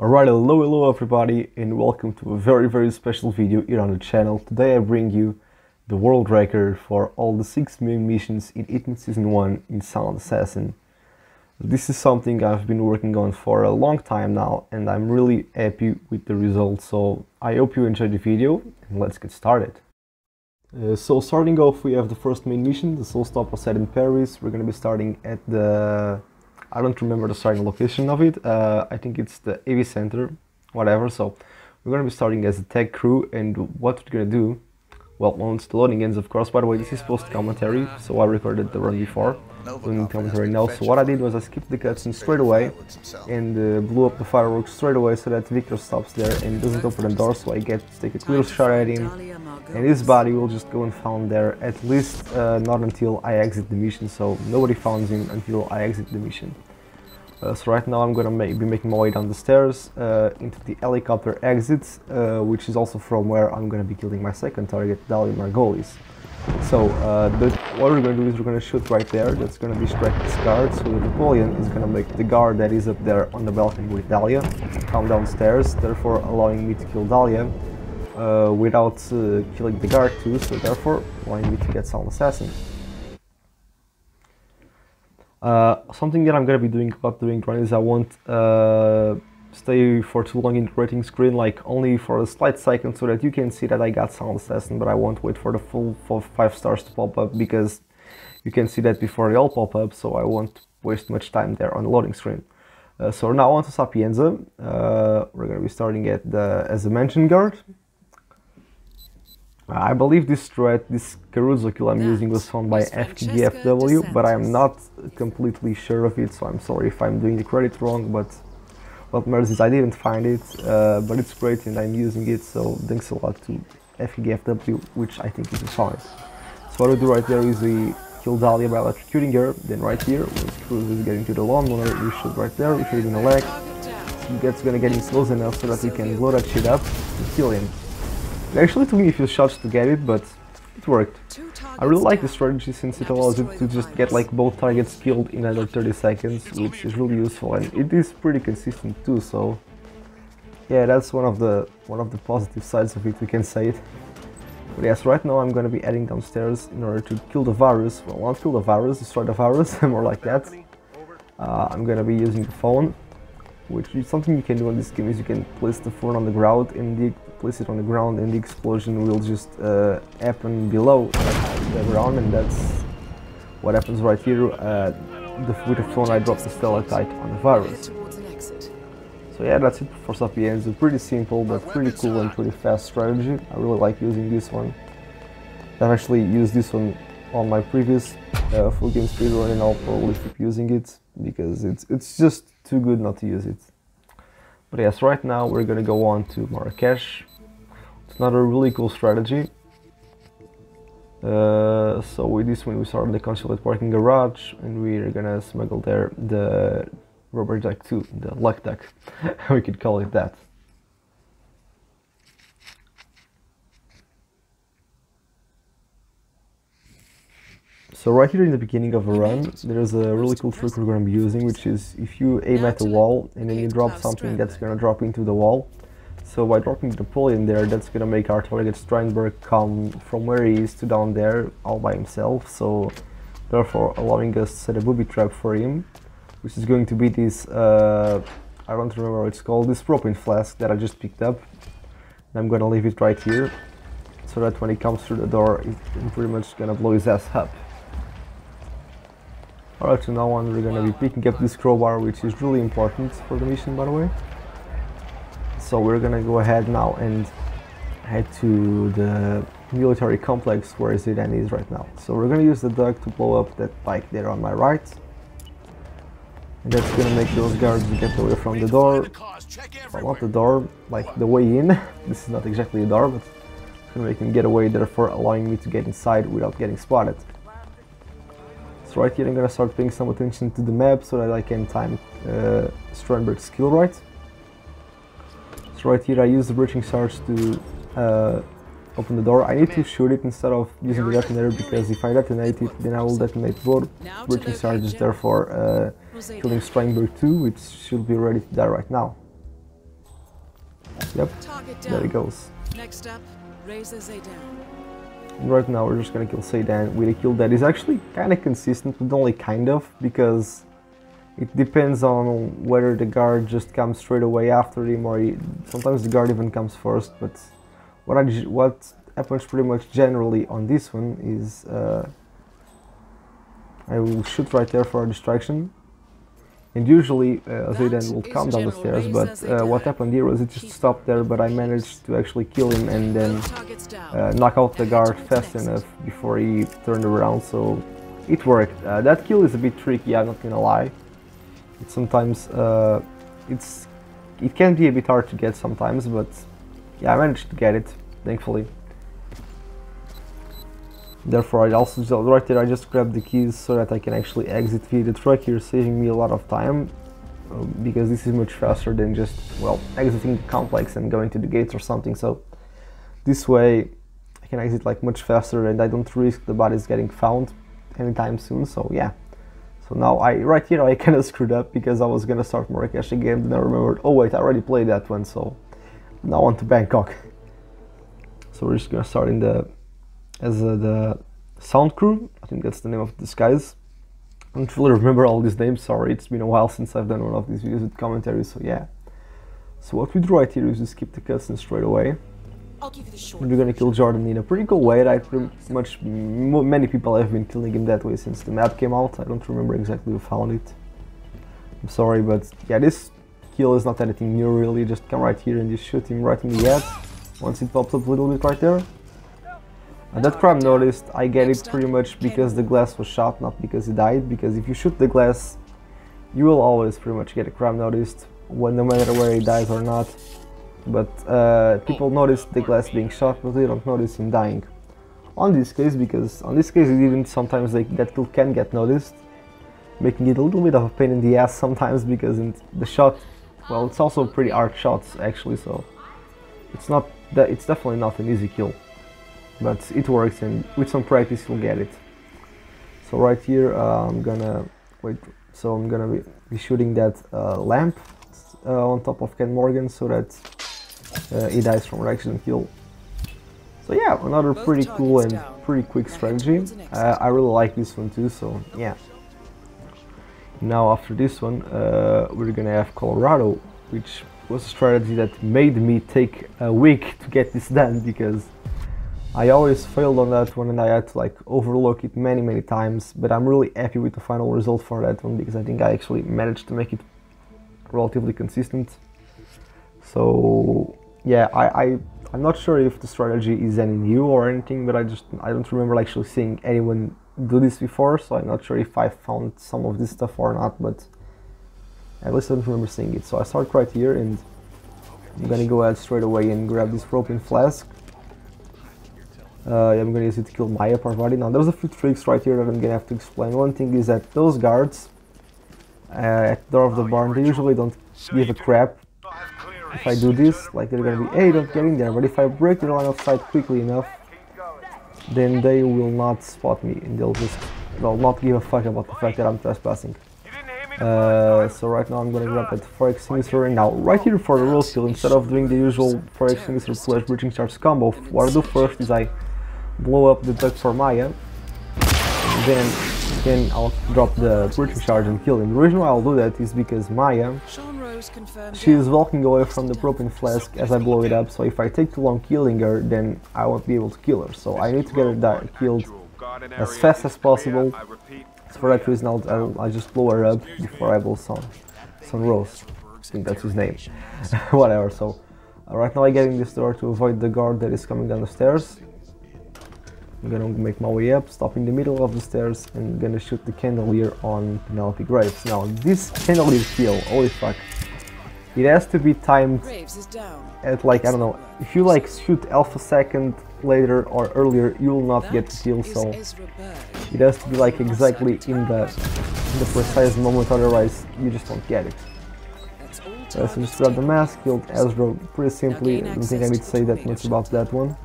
Alright, hello, hello everybody and welcome to a very very special video here on the channel. Today I bring you the world record for all the 6 main missions in Hitman Season 1 in Silent Assassin. This is something I've been working on for a long time now and I'm really happy with the results so I hope you enjoyed the video and let's get started. Uh, so starting off we have the first main mission, the Showstopper set in Paris. We're gonna be starting at the I don't remember the starting location of it. Uh, I think it's the AV Center, whatever. So we're going to be starting as a tech crew and what we're going to do, well, once the loading ends, of course. By the way, this is post commentary, so I recorded the run before doing commentary now. So what I did was I skipped the cutscene straight away and uh, blew up the fireworks straight away so that Victor stops there and doesn't open the door so I get to take a clear shot at him and his body will just go and found there at least uh, not until I exit the mission so nobody finds him until I exit the mission. Uh, so right now I'm gonna make, be making my way down the stairs uh, into the helicopter exit, uh, which is also from where I'm gonna be killing my second target, Dalia Margolis. So uh, the, what we're to do is we're to shoot right there. That's to distract this guard. So the Napoleon is to make the guard that is up there on the balcony with Dalia come downstairs, therefore allowing me to kill Dalia uh, without killing the guard too. So therefore allowing me to get Silent Assassin. Uh, something that I'm going to be doing about doing run is I won't uh, stay for too long in the rating screen, like only for a slight second so that you can see that I got Silent Assassin, but I won't wait for the full 5 stars to pop up because you can see that before they all pop up, so I won't waste much time there on the loading screen. Uh, so now on to Sapienza, uh, we're to be starting at the, as a mention guard. I believe this threat, this Caruso kill I'm using was found by FKDFW, but I'm not completely sure of it, so I'm sorry if I'm doing the credit wrong, but what matters is I didn't find it, uh, but it's great and I'm using it, so thanks a lot to FKDFW, which I think is fine. So what we do right there is we kill Dalia by electrocuting her, then right here, when Cruz is getting to the lawnmower, we shoot right there, we shoot in the leg, he gets gonna get him close enough so that we can blow that shit up and kill him. It actually took me a few shots to get it, but it worked. I really like the strategy since it allows you to just get like both targets killed in under 30 seconds, which is really useful and it is pretty consistent too, so yeah, that's one of the one of the positive sides of it, we can say it. But yes, right now I'm gonna be heading downstairs in order to kill the virus. Well, not kill the virus, destroy the virus, more like that. Uh, I'm gonna be using the phone, which is something you can do in this game is you can place the phone on the ground and the place it on the ground and the explosion will just uh, happen below the ground and that's what happens right here. Uh, the, with the phone I drop the stalactite on the virus. So yeah, that's it for Sapienza. Pretty simple but pretty cool and pretty fast strategy. I really like using this one. I've actually used this one on my previous uh, full game speedrun and I'll probably keep using it because it's, it's just too good not to use it. But yes, right now we're gonna go on to Marrakesh it's another really cool strategy. Uh, so with this one we started the consulate parking garage and we're gonna smuggle there the rubber duck too, the luck duck, we could call it that. So right here in the beginning of a run, there's a really cool trick we're to be using, which is if you aim at the wall and then you drop something that's going to drop into the wall, so by dropping Napoleon there, that's gonna make our target Strindberg come from where he is to down there all by himself. So therefore allowing us to set a booby trap for him, which is going to be this, uh, I don't remember what it's called, this propane flask that I just picked up. And I'm gonna leave it right here, so that when he comes through the door, it's pretty much gonna blow his ass up. Alright, so now on we're gonna be picking up this crowbar, which is really important for the mission by the way so we're gonna go ahead now and head to the military complex where Zaydan is right now. So we're gonna use the duck to blow up that bike there on my right. And that's gonna make those guards get away from the door. Well, not the door, like the way in. this is not exactly a door, but it's gonna make them get away, therefore allowing me to get inside without getting spotted. So right here I'm gonna start paying some attention to the map so that I can time uh, Strindberg's skill right. So right here I use the breaching charge to uh, open the door. I need to shoot it instead of using the detonator because if I detonate it then I will detonate both breaching charges therefore uh, killing Strindberg 2 which should be ready to die right now. Yep, there he goes. Next up, Zaydan. And right now we're just gonna kill Zaydan with a kill that is actually kinda consistent, but only kind of, because it depends on whether the guard just comes straight away after him or he, sometimes the guard even comes first, but what, I, what happens pretty much generally on this one is uh, I will shoot right there for a distraction and usually uh, Zaydan will come down the stairs but uh, what happened here was it just stopped there but I managed to actually kill him and then uh, knock out the guard fast enough before he turned around so it worked. Uh, that kill is a bit tricky I'm not gonna lie. It's sometimes uh, it's it can be a bit hard to get sometimes but yeah I managed to get it thankfully. Therefore, I also right there I just grabbed the keys so that I can actually exit via the truck here, saving me a lot of time. Uh, because this is much faster than just, well, exiting the complex and going to the gates or something. So this way I can exit like much faster and I don't risk the bodies getting found anytime soon. So yeah. So now I, right here I kind of screwed up because I was gonna start Marrakesh again, then I remembered, oh wait, I already played that one, so now on to Bangkok. So we're just gonna start in the as uh, the sound crew. I think that's the name of this guys. I don't really remember all these names, sorry, it's been a while since I've done one of these videos with commentary, so yeah. So what we do right here is just skip the cutscene straight away. We're gonna kill Jordan in a pretty cool way, I pretty much, many people have been killing him that way since the map came out, I don't remember exactly who found it. I'm sorry, but yeah, this kill is not anything new really, just come right here and just shoot him right in the head, once it pops up a little bit right there. And that crab noticed, I get it pretty much because the glass was shot, not because he died, because if you shoot the glass, you will always pretty much get a crab noticed, when no matter where he dies or not. But uh, people notice the glass being shot, but they don't notice him dying. On this case, because on this case even sometimes they, that kill can get noticed, making it a little bit of a pain in the ass sometimes because the shot, well, it's also pretty hard shots actually, so it's not that it's definitely not an easy kill. But it works and with some practice you'll get it. So right here uh, I'm gonna wait so I'm gonna be, be shooting that uh, lamp uh, on top of Ken Morgan so that uh, he dies from reaction kill so yeah another pretty cool and pretty quick strategy. uh, I really like this one too so yeah. Now after this one uh, we're gonna have Colorado which was a strategy that made me take a week to get this done because I always failed on that one and I had to like overlook it many many times but I'm really happy with the final result for that one because I think I actually managed to make it relatively consistent. So yeah I, I I'm not sure if the strategy is any new or anything but I just I don't remember actually seeing anyone do this before so I'm not sure if I found some of this stuff or not but at least I don't remember seeing it so I start right here and I'm gonna go ahead straight away and grab this propane flask uh, I'm gonna use it to kill Maya Parvati. Now there's a few tricks right here that I'm gonna have to explain. One thing is that those guards uh, at the door of the barn, they usually don't give a crap if I do this. Like they're gonna be, hey, don't get in there. But if I break their line of sight quickly enough, then they will not spot me and they'll just, they'll not give a fuck about the fact that I'm trespassing. Uh, so right now I'm gonna grab that fire extinguisher and now right here for the real skill instead of doing the usual fire extinguisher slash breaching charge combo what I do first is I blow up the duck for Maya, then then I'll drop the breaching charge and kill him. The reason why I'll do that is because Maya, she is walking away from the propane flask as I blow it up, so if I take too long killing her, then I won't be able to kill her. So I need to get her killed as fast as possible. So for that reason, I'll, I'll, I'll just blow her up before I blow Sean, Sean Rose. I think that's his name. Whatever, so uh, right now I'm getting this door to avoid the guard that is coming down the stairs. I'm gonna make my way up, stop in the middle of the stairs, and gonna shoot the candelier on Penelope Graves. Now, this candelier kill, holy fuck, it has to be timed at like, I don't know, if you like shoot half a second later or earlier, you will not get the kill, so it has to be like exactly in the, in the precise moment, otherwise you just won't get it. Uh, so just grab the mask, killed Ezra pretty simply, I don't think I need to say that much about that one.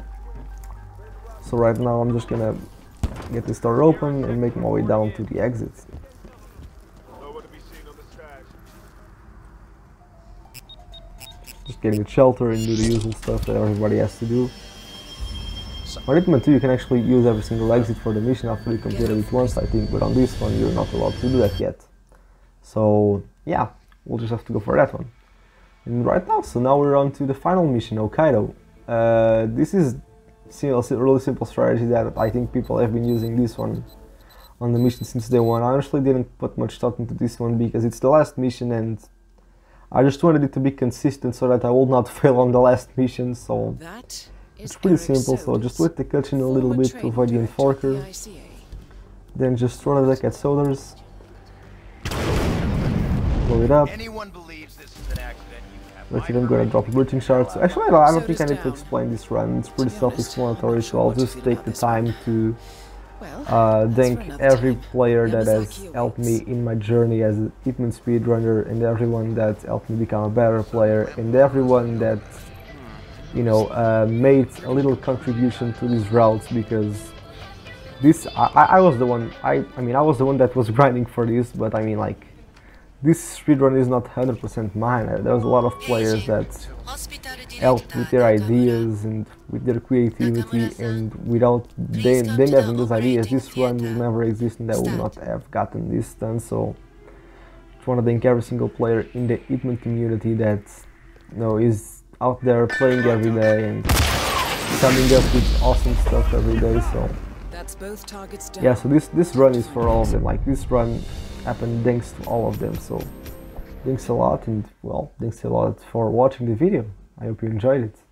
So right now I'm just gonna get this door open and make my way down to the exit. Just getting a shelter and do the usual stuff that everybody has to do. On Hitman 2 you can actually use every single exit for the mission after you complete it once I think, but on this one you're not allowed to do that yet. So yeah, we'll just have to go for that one. And right now, so now we're on to the final mission, Hokkaido. Uh, this is a really simple strategy that I think people have been using this one on the mission since day one. I honestly didn't put much thought into this one because it's the last mission and I just wanted it to be consistent so that I will not fail on the last mission, so it's pretty simple, so just wait the cutscene a little bit to avoid the enforcer, then just throw run attack at Soders, blow it up, let them go and drop breaching shards. Actually, I don't think I need to explain this run, it's pretty self-explanatory, so I'll just take the time to uh, thank every player that has helped me in my journey as a Hitman speedrunner and everyone that helped me become a better player and everyone that you know uh, made a little contribution to these routes because this I, I was the one I, I mean I was the one that was grinding for this but I mean like this speedrun is not 100% mine. Uh, there was a lot of players that helped with their ideas and with their creativity and without them, them having those ideas, this run will never exist and I would not have gotten this done. So I just want to thank every single player in the Hitman community that you know, is out there playing every day and coming up with awesome stuff every day. So yeah, so this, this run is for all of them. Like this run happened thanks to all of them. So thanks a lot and well, thanks a lot for watching the video. I hope you enjoyed it.